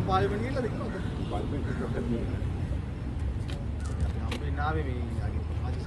ඇත්තටම පාර්ලිමේන්තු ගිහිල්ලාද කිව්වද? පාර්ලිමේන්තු එකට ගිහින් අපි හම්බෙන්න ආවේ මේ අගේ ආදි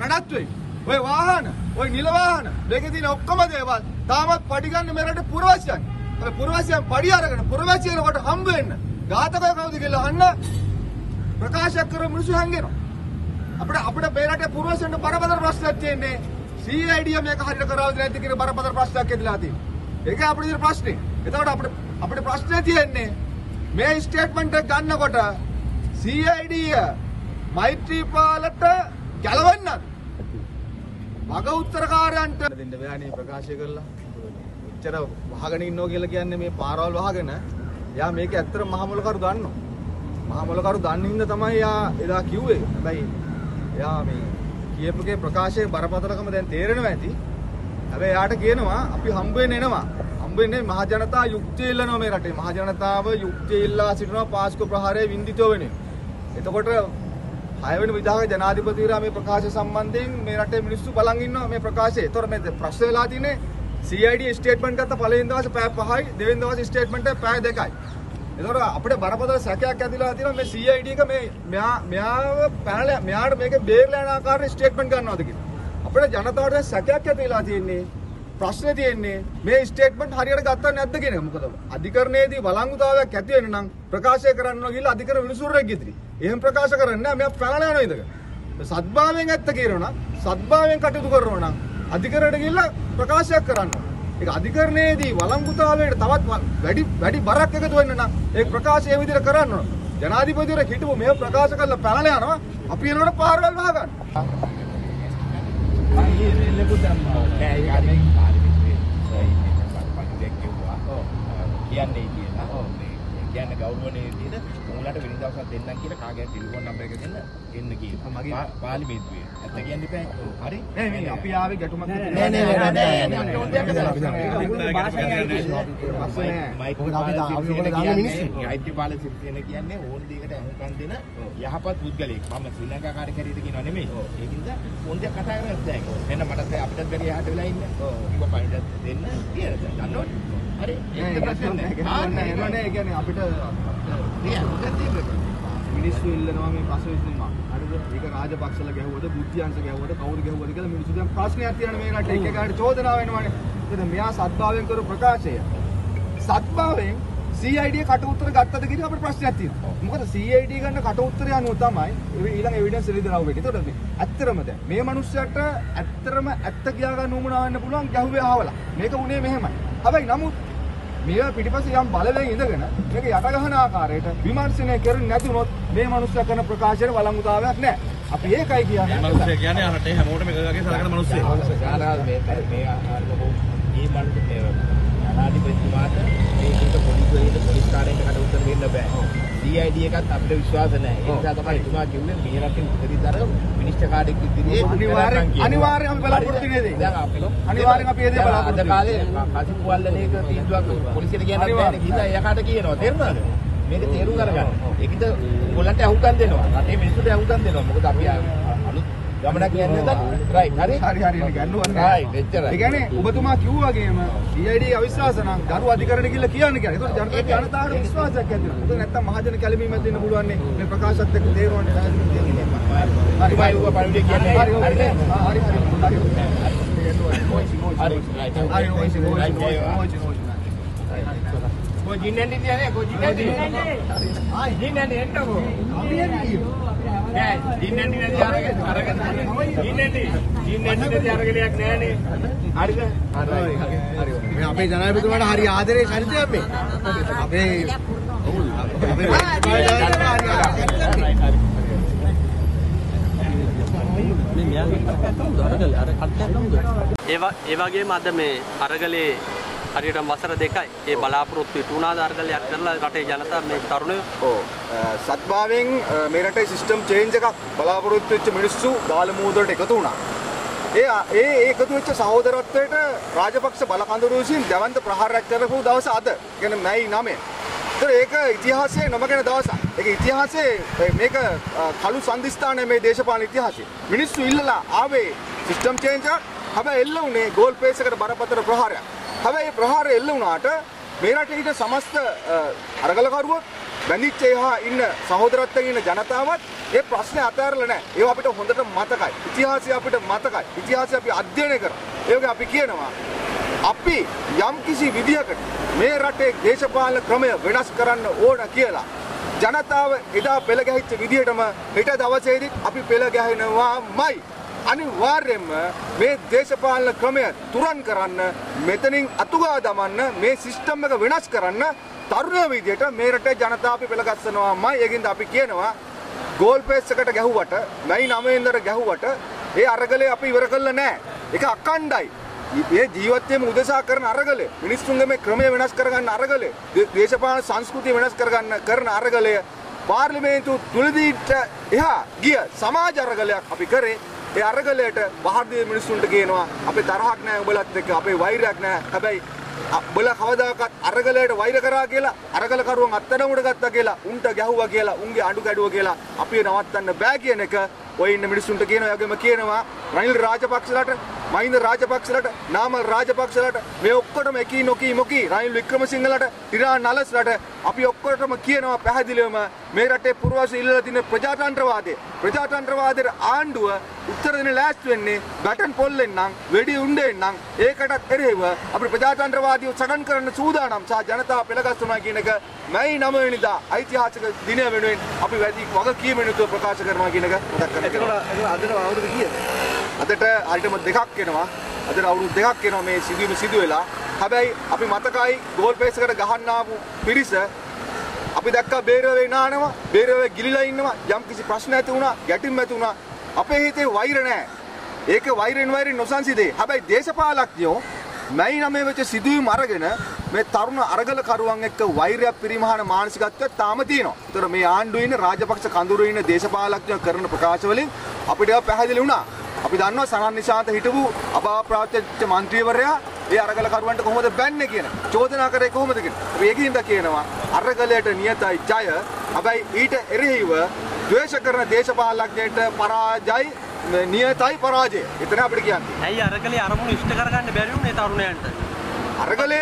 නඩත්තුයි ඔය වාහන ඔය නිල වාහන මේකේ තියෙන ඔක්කොම දේවල් තාමත් පඩි ගන්න මේ රටේ පුරවැසියන්. ඔය පුරවැසියන් පඩි අරගෙන පුරවැසියනකොට හම්බ වෙන්න ඝාතකය කවුද කියලා අහන්න ප්‍රකාශයක් කර මිනිස්සු හංගෙනවා. අපිට අපිට මේ රටේ පුරවැසියන්ට බරපතල ප්‍රශ්නයක් තියෙන්නේ CID මේක හරියට කරාවද නැද්ද කියන බරපතල ප්‍රශ්නයක් ඇදලා තියෙනවා. ඒක අපිට තියෙන ප්‍රශ්නේ. එතකොට අපිට අපිට ප්‍රශ්නේ තියෙන්නේ මේ ස්ටේට්මන්ට් එක ගන්නකොට CID මෛත්‍රීපාලට ගැලවෙන්නද? මග උත්තරකාරයන්ට දෙන්න බෑනේ ප්‍රකාශය කරලා. එච්චර වහගෙන ඉන්නෝ කියලා කියන්නේ මේ පාරවල් වහගෙන. යා මේක ඇත්තට මහ මොලකරු දන්නවා. මහ මොලකරු දන්න හින්දා තමයි යා එදා කිව්වේ. හැබැයි යා මේ කියපුගේ ප්‍රකාශයේ බරපතලකම දැන් තේරෙනවා ඇති. හැබැයි යාට කියනවා අපි හම්බ වෙන්න එනවා. හම්බ වෙන්නේ මහ ජනතා යුක්තිය ඉල්ලනවා මේ රටේ. මහ ජනතාව යුක්තිය ඉල්ලා සිටිනවා පාස්කු ප්‍රහාරයේ වින්දිතව වෙනුවෙන්. එතකොට හයවෙනි විධායක ජනාධිපතිවරයා මේ ප්‍රකාශය සම්බන්ධයෙන් මේ රටේ මිනිස්සු බලන් ඉන්නවා මේ ප්‍රකාශය. ඒතොර මේ ප්‍රශ්න වෙලා තියෙන්නේ CID ස්ටේට්මන්ට් ගත්ත පළවෙනි දවසේ පැය 5යි දෙවෙනි දවසේ ස්ටේට්මන්ට් එක පැය 2යි. ඒතොර අපිට බරපතල සැකයක් ඇතිලා තියෙනවා මේ CID එක මේ මෙයා මෙයාව පැනලා මෙයාට මේක බේරලා යන ආකාරයේ ස්ටේට්මන්ට් ගන්නවද කියලා. අපිට ජනතාවට සැකයක් ඇතිලා තියෙන්නේ ප්‍රශ්නේ තියෙන්නේ මේ ස්ටේට්මන්ට් හරියට ගත්තා නැද්ද කියන එක. මොකද අධිකරණයේදී වළංගුතාවයක් ඇති වෙන නම් ප්‍රකාශය කරන්න ඕන කියලා අධිකරණ විනිසුරුවෙක් ඉදිරි. එහෙම ප්‍රකාශ කරන්නේ නැහැ. මෙයා පැනලා යනවා ඉඳගෙන. සත්භාවයෙන් ඇත්ත කියනවා නම් සත්භාවයෙන් කටයුතු කරනවා නම් අධිකරණයට ගිහිල්ලා ප්‍රකාශයක් කරන්න ඕන. ඒක අධිකරණයේදී වළංගුතාවයට තවත් වැඩි වැඩි බරක් එකතු වෙන්න නම් ඒ ප්‍රකාශය ඒ විදිහට කරන්න ඕන. ජනාධිපතිවරයා හිටපු මේ ප්‍රකාශ කරලා පැනලා යනවා. අපි එනකොට පාරවල් වහගන්න. නෑ ඒක අනේ පාර්ලිමේන්තුවේ පණිවිඩයක් කිව්වා. කියන්නේ කියලා. මේ කියන්නේ ගෞරවනීය විදිහට උඹලට වෙන දවසක් දෙන්නම් කියලා කාගේ ටෙලිෆෝන් නම්බර් එක දෙන්න එන්න කියලා. මගේ- පා- පාර්ලිමේන්තුවේ. ඇත්ත කියන්න එපා. හරි? නෑ නෑ අපි ආවේ ගැටුමක් නෑ නෑ නෑ නෑ නෑ ඕන දෙයක් කරන්න. මෛත්‍රීපාල සිරිසේන කියන්නේ ඕන දෙයකට අහුම්කම් දෙන යහපත් පුද්ගලයෙක්. මම ශ්‍රී ලංකා කාර්යකාරීද කියනවා නෙමෙයි. ඒකින්ද ඕන දෙයක් කතා කරන්න දැන්. එන්න මටත් අපිටත් බැරි යහට වෙලා ඉන්න. කිව්ව පයින්ට දෙන්න කියලා දන්නවද? හරි. ඒක ප්‍රශ්න නෑ. ආ නෑ කියන්නේ අපිට. මිනිස්සු ඉල්ලනවා මේ පසු විසඳුම. හරිද? ඒක රාජපක්ෂල ගැහුවද, බුද්ධියංශ ගැහුවද, කවුරු ගැහුවද කියලා මිනිස්සු දැන් ප්‍රශ්නයක් තියෙනවා මේ රටේ. එක එකාට චෝදනා වෙනවානේ. ඒකද මෙයා සත්භාවයෙන් කරපු ප්‍රකාශය. සත්භාවයෙන් CID කට උත්තර ගත්තද කියන අපේ ප්‍රශ්නයක් තියෙනවා. මොකද CID ගන්න කට උත්තරය අනුව තමයි ඊළඟ එවිඩන්ස් එළිදරව් වෙන්නේ. ඒතකොට මේ ඇත්තටම දැන් මේ මිනිස්සයාට ඇත්තටම ඇත්ත කියා ගන්න උවමනා වෙන්න පුළුවන් ගැහුවේ අහවලා. මේක උනේ මෙහෙමයි. හැබැයි නමුත් මේවා පිටිපස්සේ යම් බලවේග ඉඳගෙන මේක යට ගහන ආකාරයට විමර්ශනය කරන්නේ නැති වුණොත් මේ මිනිස්සයා කරන ප්‍රකාශයට වළංගුතාවයක් නැහැ. අපි ඒකයි කියන්නේ. මනුස්සය කියන්නේ රටේ හැමෝටම එක වගේ සලකන මනුස්සයෙක්. මේ මේ ආරම්භ මේ මන්ට ජනාධිපතිතුමාට මේකට පොලිසියට පොලිස් කාර්යයට කට උත්තර දෙන්න බෑ. DID එකත් අපිට විශ්වාස නැහැ. ඒ නිසා තමයි එතුමා කිව්වේ මේ රටේ උත්තරීතර විනිශ්චයකාරයෙක් ඉදිරියේ අනිවාර්යෙන් අනිවාර්යෙන් බලාපොරොත්තු වෙන්නේ දැන් අපි අනිවාර්යෙන් අපි ඒ දේ බලාපොරොත්තු අද කාලේ කසිප්පු වල්ලනේක තීන්දුවක් පොලිසියට කියන්නත් බෑනේ ගිහිල්ලා එයාට කියනවා තේරුණාද? මේක තේරුම් අරගන්න. ඒකිට උගලන්ට අහුම්කම් දෙනවා. රටේ මිනිස්සුන්ට අහුම්කම් දෙනවා. මොකද අපි ගමනක් යන්නේ නැත්නම් රයිට් හරි හරි හරි ගැන්නුවක් Right, එච්චරයි. ඒ කියන්නේ ඔබතුමා කිව්වා වගේම DID අවිශ්වාස නම් දරුව අධිකරණ ගිහිල්ලා කියන්න කියලා. ඒකට ජනතාව ජනතාවට විශ්වාසයක් ඇති වෙනවා. මොකද නැත්තම් මහජන කැළඹීමක් දෙන්න පුළුවන්. මේ ප්‍රකාශත් එක්ක තේරෙන්නේ නැහැ. හරි බයි ඌව පණිවිඩය කියන්නේ හරි හරි? හරි හරි හරි. හරි right. හරි ඕයිසි ඕයිසි Right, ඕයිසි ඕයිසි. කො ජින්නන්ඩි තියනේ කො ජින්නන්ඩි ආ ජින්නන්ඩි එන්නකෝ නෑ ජින්නන්ඩි නැති අරගෙන අරගෙන ජින්නන්ඩි ජින්නන්ඩි නැති අරගෙනයක් නෑනේ හරිද හරි මේ අපේ ජනාධිපතිතුමාට හරි ආදරේ චරිතයක් මේ. අපේ අපේ ඒ ව- ඒ වගේම අද මේ අරගලේ හරියට වසර දෙකයි ඒ බලාපොරොත්තු ඉටුණාද අරගලයක් කරලා රටේ ජනතාව මේ තරුණයෝ ඔව් සත්භාවයෙන් මේ රටේ සිස්ටම් චේන්ජ් එකක් බලාපොරොත්තු වෙච්ච මිනිස්සු දාල මූදලට එකතු වුණා. ඒ ඒ ඒකතු වෙච්ච සහෝදරත්වයට රාජපක්ෂ බලකඳුරු විසින් දැවන්ත ප්‍රහාරයක් කරපු දවස අද. කියන්නේ මැයි 9. ඒතර ඒක ඉතිහාසයේ නොමගන දවසක්. ඒක ඉතිහාසයේ මේක කළු සංදිස්ථානයේ මේ දේශපාලන ඉතිහාසයේ. මිනිස්සු ඉල්ලලා ආවේ සිස්ටම් චේන්ජ් එකක්. හැබැයි එල්ල වුණේ ගෝල් පේස් එකට බරපතල ප්‍රහාරයක්. හැබැයි මේ ප්‍රහාරය එල්ල වුණාට මේ රටේ ඉන්න සමස්ත අ, අරගලකරුවෝ බැඳිච්ච එහා ඉන්න සහෝදරත්වයෙන් ඉන්න ජනතාවත් ඒ ප්‍රශ්නේ අතහැරලා නැහැ. ඒව අපිට හොඳට මතකයි. ඉතිහාසය අපිට මතකයි. ඉතිහාසය අපි අධ්‍යයනය කරා. ඒ වගේ අපි කියනවා අපි යම් කිසි විදිහකට මේ රටේ දේශපාලන ක්‍රමය වෙනස් කරන්න ඕන කියලා ජනතාව එදා පෙළ ගැහිච්ච විදිහටම හෙට දවසේදීත් අපි පෙළ ගැහෙනවාමයි. අනිවාර්යයෙන්ම මේ දේශපාලන ක්‍රමය තුරන් කරන්න මෙතනින් අතුගා දමන්න මේ සිස්ටම් එක වෙනස් කරන්න තරුණ විදියට මේ රටේ ජනතාව අපි පෙළගස්සනවාමයි. ඒකින්ද අපි කියනවා ගෝල් පේස් එකට ගැහුවට මැයි 9 ඉඳලා ගැහුවට ඒ අරගලේ අපි ඉවර කළා නෑ. ඒක අකණ්ඩයි. මේ ජීවිතයේම උදෙසා කරන අරගලය මිනිස්සුන්ගේ මේ ක්‍රමය වෙනස් කරගන්න අරගලය දේ- දේශපාලන සංස්කෘතිය වෙනස් කරගන්න කරන අරගලය පාර්ලිමේන්තු තුලදීට එහා ගිය සමාජ අරගලයක් අපි කරේ ඒ අරගලයට බහර්දී මිනිස්සුන්ට කියනවා අපේ තරහක් නැහැ උඹලත් එක්ක අපේ වෛරයක් නැහැ හැබැයි බල කවදාකත් අරගලයට වෛර කරා කියලා අරගල කරුවන් අත්අඩංගුවට ගත්තා කියලා උන්ට ගැහුවා කියලා උන්ගේ අඬු ගැඩුවා කියලා අපි නවත්තන්න බෑ කියන එක ඔය ඉන්න මිනිස්සුන්ට කියනවා. යගෙම කියනවා රනිල් රාජපක්ෂලාට මහින්ද රාජපක්ෂලට නාමල් රාජපක්ෂලට මේ ඔක්කොටම එකී නොකී මොකී රනිල් වික්‍රමසිංහලට ඉරාන් නලස්ලට අපි ඔක්කොටම කියනවා පැහැදිලිවම මේ රටේ පුරවැසි ඉල්ලලා තියෙන ප්‍රජාතන්ත්‍රවාදය ප්‍රජාතන්ත්‍රවාදයට ආණ්ඩුව උත්තර දෙන ලෑස්ති වෙන්නේ බැටන් පොල්ලෙන් නම් වෙඩි උණ්ඩෙන් නම් ඒකටත් එරෙහිව අපි ප්‍රජාතන්ත්‍රවාදීව සටන් කරන්න සූදානම් සහ ජනතාව පෙළගස්සනවා කියන එක මැයි 9 වෙනිදා ඓතිහාසික දිනය වෙනුවෙන් අපි වැඩි වගකීමෙන් යුතුව ප්‍රකාශ කරනවා කියන එක මතක් කරගන්න. එතකොට අදට අවුරුදු කීයද? අදට හරියටම දෙකක් එනවා. අදට අවුරුදු දෙකක් එනවා මේ සිදුවීම සිදු වෙලා. හැබැයි අපි මතකයි ගෝල් පේස් එකට ගහන්න ආපු පිරිස අපි දැක්කා බේරවේ නානවා, බේරවේ ගිලිලා ඉන්නවා. යම් කිසි ප්‍රශ්න ඇති වුණා, ගැටීම් ඇති වුණා. අපේ හිතේ වෛර නැහැ. ඒක වෛරෙන් වෛරෙන් නොසන්සිදේ. හැබැයි දේශපාලඥයෝ මැයි නමේ වෙච්ච සිදුවීම් අරගෙන මේ තරුණ අරගල කරුවන් එක්ක වෛරයක් පිරිමහන මානසිකත්වයක් තාම තියෙනවා. ඒතර මේ ආණ්ඩුවේ ඉන්න රාජපක්ෂ කඳුරු ඉන්න දේශපාලඥයෝ කරන ප්‍රකාශ වලින් අපිට ඒවා පැහැදිලි වුණා. අපි දන්නවා සනන් නිශාන්ත හිටපු අභාප්‍රාප්ත මන්ත්‍රීවරයා ඒ අරගල කරුවන්ට කොහොමද බැන්නේ කියන චෝදනා කරේ කොහොමද කියන. ඒකින්ද කියනවා අරගලයට නියතයි ජය. හැබැයි ඊට එරෙහිව ද්වේෂ කරන දේශපාලඥයට පරාජය නියතයි පරාජය. එතන අපිට කියන්නේ. ඇයි අරගලේ අරමුණු ඉෂ්ට කරගන්න බැරි වුණේ තරුණයන්ට? අරගලය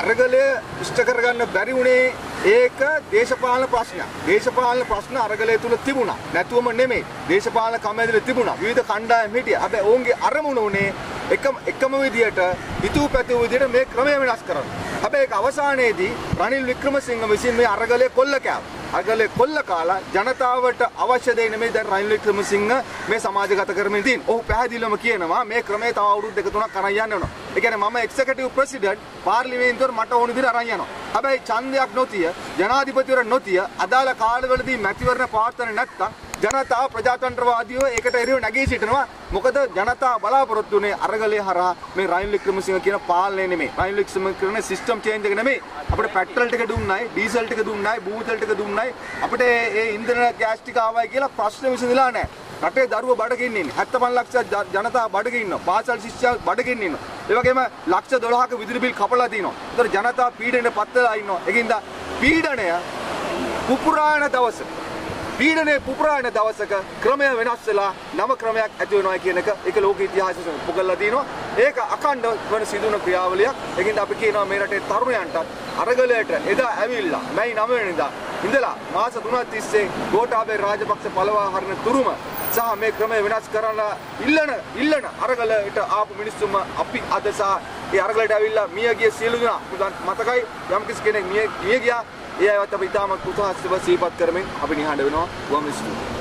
අරගලය ඉෂ්ට කරගන්න බැරි වුණේ ඒක දේශපාලන ප්‍රශ්නයක්. දේශපාලන ප්‍රශ්න අරගලය තුල තිබුණා. නැතුවම නෙමෙයි. දේශපාලන කමැදිලි තිබුණා. විවිධ කණ්ඩායම් හිටියා. හැබැයි ඔවුන්ගේ අරමුණ උනේ එකම එකම විදියට හිතුව පැතුව විදියට මේ ක්‍රමය වෙනස් කරන්න. හැබැයි ඒක අවසානයේදී රනිල් වික්‍රමසිංහ විසින් මේ අරගලය කොල්ල කෑවා. අරගලය කොල්ල කාලා ජනතාවට අවශ්‍ය දේ නෙමෙයි දැන් රනිල් වික්‍රමසිංහ මේ සමාජගත කරමින් තියෙන. ඔහු පැහැදිලිවම කියනවා මේ ක්‍රමය තව අවුරුදු දෙක තුනක් අරන් යන්න වෙනවා. ඒ කියන්නේ මම එක්සිකියුටිව් ප්‍රෙසිඩන්ට් පාර්ලිමේන්තුවට මට ඕන විදිහට අරන් යනවා. හැබැයි ඡන්දයක් නොතිය ජනාධිපතිවර නොතිය අදාළ කාලවලදී මැතිවරණ පවත්වන්නේ නැත්නම් ජනතාව ප්‍රජාතන්ත්‍රවාදීව ඒකට එරෙහිව නැගී සිටිනවා. මොකද ජනතාව බලාපොරොත්තු වෙන්නේ අරගලය හරහා මේ රනිල් වික්‍රමසිංහ කියන පාලනය නෙමෙයි. රනිල් වික්‍රමසිංහ කියන සිස්ටම් චේන්ජ් එක නෙමෙයි. අපිට පෙට්‍රල් ටික දුන්නයි, ඩීසල් ටික දුන්නයි, බූතල් ටික දුන්නයි. අපිට ඒ ඉන්ධන ගෑස් ටික ආවයි කියලා ප්‍රශ්න විසඳලා නැහැ. රටේ දරුවෝ බඩගින්න ඉන්නේ 75 ලක්ෂ ජ- ජනතාව බඩගින්න ඉන්නවා. පාසල් ශිෂ්‍යයෝ බඩගින්න ඉන්නවා. ඒ වගේම ලක්ෂ 12ක විදුලි බිල් කපලා තිනවා. ඒතර ජනතාව පීඩනයට පත් වෙලා ඉන්නවා. ඒකින්ද පීඩනය පුපුරායන දවස පීඩනය පුපුරායන දවසක ක්‍රමය වෙනස් වෙලා නව ක්‍රමයක් ඇති වෙනවා කියන එක ඒක ලෝක ඉතිහාසයේ ඔප්පු කරලා තිනවා. ඒක අඛණ්ඩ වන සිදුවන ක්‍රියාවලියක්. ඒකින්ද අපි කියනවා මේ රටේ තරුණයන්ටත් අරගලයට එදා ඇවිල්ලා මැයි 9 වෙනිදා ඉඳලා මාස 3ක් තිස්සේ ගෝඨාභය රාජපක්ෂ පළවා හරින තුරුම සහ මේ ක්‍රමය වෙනස් කරන්න ඉල්ලන ඉල්ලන අරගලයට ආපු මිනිස්සුම අපි අද සහ ඒ අරගලයට ඇවිල්ලා මිය ගිය සියලු දෙනා පුතන් මතකයි යම් කිසි කෙනෙක් මිය මිය ගියා ඒ අයවත් අපි ඉතාම කුසහස්තව සිහිපත් කරමින් අපි නිහඬ වෙනවා. ගොම් ස්තුතියි